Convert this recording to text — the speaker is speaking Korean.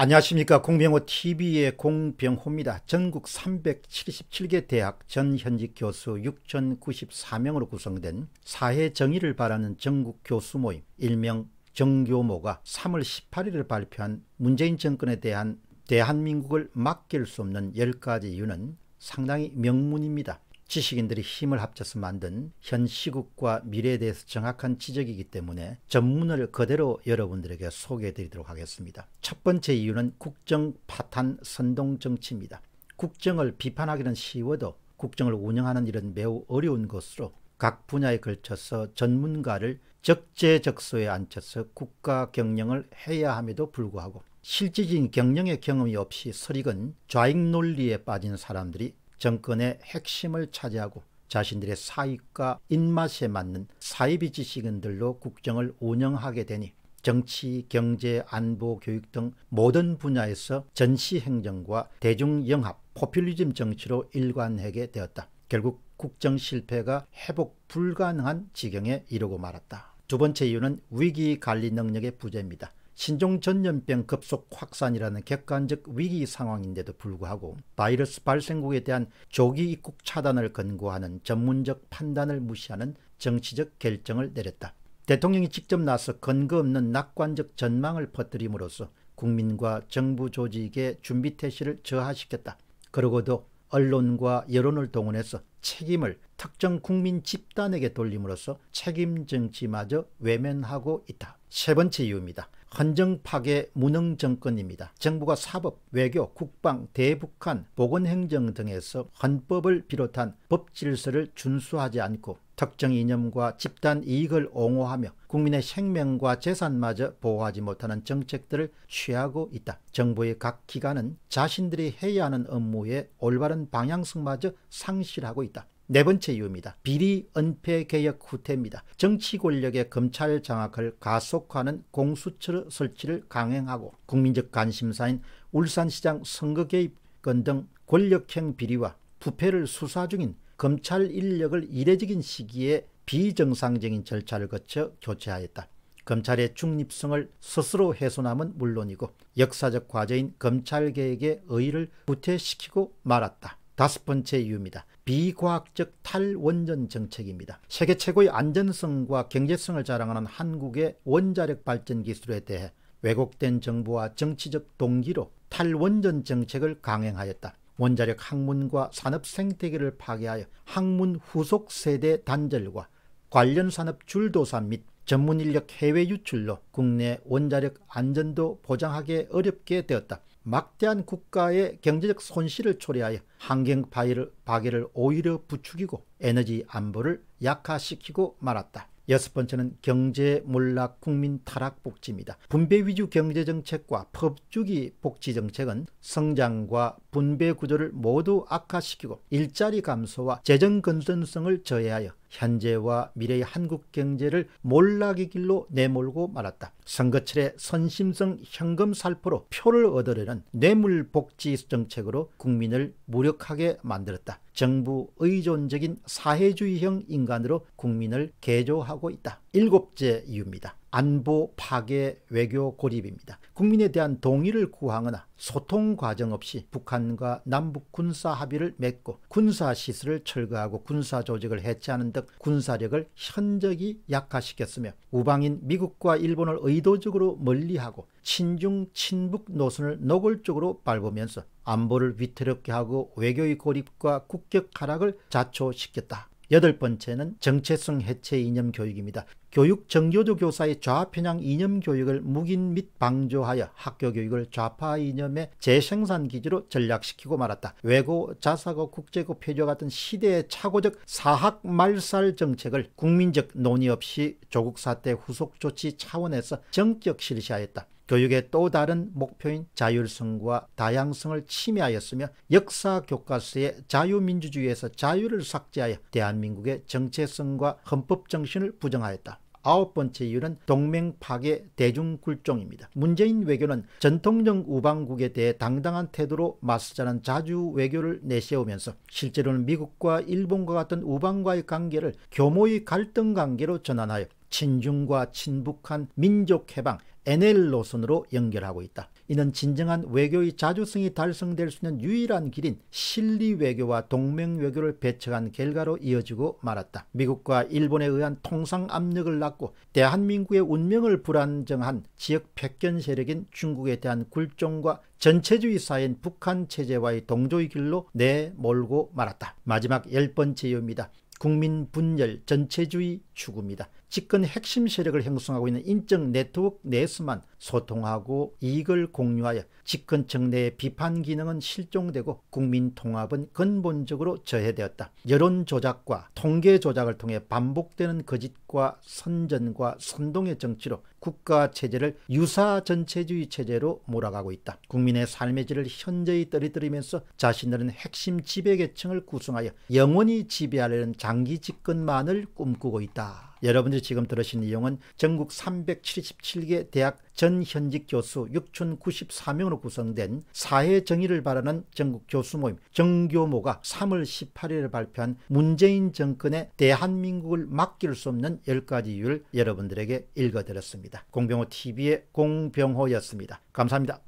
안녕하십니까 공병호 TV의 공병호입니다. 전국 377개 대학 전 현직 교수 6,094명으로 구성된 사회 정의를 바라는 전국 교수 모임 일명 정교모가 3월 18일을 발표한 문재인 정권에 대한 대한민국을 맡길 수 없는 10가지 이유는 상당히 명문입니다. 지식인들이 힘을 합쳐서 만든 현 시국과 미래에 대해서 정확한 지적이기 때문에 전문을 그대로 여러분들에게 소개해 드리도록 하겠습니다. 첫 번째 이유는 국정 파탄 선동 정치입니다. 국정을 비판하기는 쉬워도 국정을 운영하는 일은 매우 어려운 것으로 각 분야에 걸쳐서 전문가를 적재적소에 앉혀서 국가 경영을 해야 함에도 불구하고 실질적인 경영의 경험이 없이 설익은 좌익 논리에 빠진 사람들이 정권의 핵심을 차지하고 자신들의 사익과 입맛에 맞는 사이비 지식인들로 국정을 운영하게 되니 정치, 경제, 안보, 교육 등 모든 분야에서 전시행정과 대중영합, 포퓰리즘 정치로 일관하게 되었다. 결국 국정 실패가 회복 불가능한 지경에 이르고 말았다. 두 번째 이유는 위기 관리 능력의 부재입니다. 신종 전염병 급속 확산이라는 객관적 위기 상황인데도 불구하고 바이러스 발생국에 대한 조기 입국 차단을 권고하는 전문적 판단을 무시하는 정치적 결정을 내렸다. 대통령이 직접 나서 근거 없는 낙관적 전망을 퍼뜨림으로써 국민과 정부 조직의 준비 태세를 저하시켰다. 그러고도 언론과 여론을 동원해서 책임을 특정 국민 집단에게 돌림으로써 책임 정치마저 외면하고 있다. 세 번째 이유입니다. 헌정 파괴 무능 정권입니다. 정부가 사법, 외교, 국방, 대북한, 보건행정 등에서 헌법을 비롯한 법 질서를 준수하지 않고 특정 이념과 집단 이익을 옹호하며 국민의 생명과 재산마저 보호하지 못하는 정책들을 취하고 있다. 정부의 각 기관은 자신들이 해야 하는 업무의 올바른 방향성마저 상실하고 있다. 네 번째 이유입니다. 비리 은폐 개혁 후퇴입니다. 정치 권력의 검찰 장악을 가속화하는 공수처 설치를 강행하고 국민적 관심사인 울산시장 선거 개입건 등 권력형 비리와 부패를 수사 중인 검찰 인력을 이례적인 시기에 비정상적인 절차를 거쳐 교체하였다. 검찰의 중립성을 스스로 훼손함은 물론이고 역사적 과제인 검찰개혁의 의의를 부퇴시키고 말았다. 다섯 번째 이유입니다. 비과학적 탈원전 정책입니다. 세계 최고의 안전성과 경제성을 자랑하는 한국의 원자력 발전 기술에 대해 왜곡된 정부와 정치적 동기로 탈원전 정책을 강행하였다. 원자력 학문과 산업 생태계를 파괴하여 학문 후속 세대 단절과 관련 산업 줄도사 및 전문 인력 해외 유출로 국내 원자력 안전도 보장하기 어렵게 되었다. 막대한 국가의 경제적 손실을 초래하여 환경 파괴를 오히려 부추기고 에너지 안보를 약화시키고 말았다. 여섯 번째는 경제 몰락 국민 타락 복지입니다. 분배 위주 경제 정책과 법주기 복지 정책은 성장과 분배 구조를 모두 악화시키고 일자리 감소와 재정 건전성을 저해하여 현재와 미래의 한국 경제를 몰락의 길로 내몰고 말았다. 선거철에 선심성 현금 살포로 표를 얻으려는 뇌물복지 정책으로 국민을 무력하게 만들었다. 정부 의존적인 사회주의형 인간으로 국민을 개조하고 있다. 일곱째 이유입니다. 안보 파괴 외교 고립입니다. 국민에 대한 동의를 구하거나 소통 과정 없이 북한과 남북 군사 합의를 맺고 군사 시설을 철거하고 군사 조직을 해체하는 등 군사력을 현저히 약화시켰으며 우방인 미국과 일본을 의도적으로 멀리하고 친중 친북 노선을 노골적으로 밟으면서 안보를 위태롭게 하고 외교의 고립과 국격 하락을 자초시켰다. 여덟 번째는 정체성 해체 이념 교육입니다. 교육 정교조 교사의 좌편향 이념 교육을 묵인 및 방조하여 학교 교육을 좌파 이념의 재생산 기지로 전략시키고 말았다. 외고, 자사고, 국제고 폐조 같은 시대의 착오적 사학 말살 정책을 국민적 논의 없이 조국 사태 후속 조치 차원에서 정격 실시하였다. 교육의 또 다른 목표인 자율성과 다양성을 침해하였으며 역사 교과서의 자유민주주의에서 자유를 삭제하여 대한민국의 정체성과 헌법 정신을 부정하였다. 아홉 번째 이유는 동맹 파괴 대중 굴종입니다. 문재인 외교는 전통적 우방국에 대해 당당한 태도로 맞서자는 자주 외교를 내세우면서 실제로는 미국과 일본과 같은 우방과의 관계를 교모의 갈등 관계로 전환하여 친중과 친북한 민족 해방 NL 노선으로 연결하고 있다. 이는 진정한 외교의 자주성이 달성될 수 있는 유일한 길인 실리 외교와 동맹 외교를 배척한 결과로 이어지고 말았다. 미국과 일본에 의한 통상 압력을 낳고 대한민국의 운명을 불안정한 지역 패권 세력인 중국에 대한 굴종과 전체주의 사회인 북한 체제와의 동조의 길로 내몰고 말았다. 마지막 열 번째 이유입니다. 국민 분열 전체주의 추구입니다. 집권 핵심 세력을 형성하고 있는 인적 네트워크 내에서만 소통하고 이익을 공유하여 집권층 내의 비판 기능은 실종되고 국민 통합은 근본적으로 저해되었다. 여론 조작과 통계 조작을 통해 반복되는 거짓과 선전과 선동의 정치로 국가 체제를 유사 전체주의 체제로 몰아가고 있다. 국민의 삶의 질을 현저히 떨어뜨리면서 자신들은 핵심 지배계층을 구성하여 영원히 지배하려는 장기 집권만을 꿈꾸고 있다. 여러분들이 지금 들으신 내용은 전국 377개 대학 전 현직 교수 6,094명으로 구성된 사회 정의를 바라는 전국 교수 모임 정교모가 3월 18일에 발표한 문재인 정권의 대한민국을 맡길 수 없는 10가지 이유를 여러분들에게 읽어드렸습니다. 공병호 TV의 공병호였습니다. 감사합니다.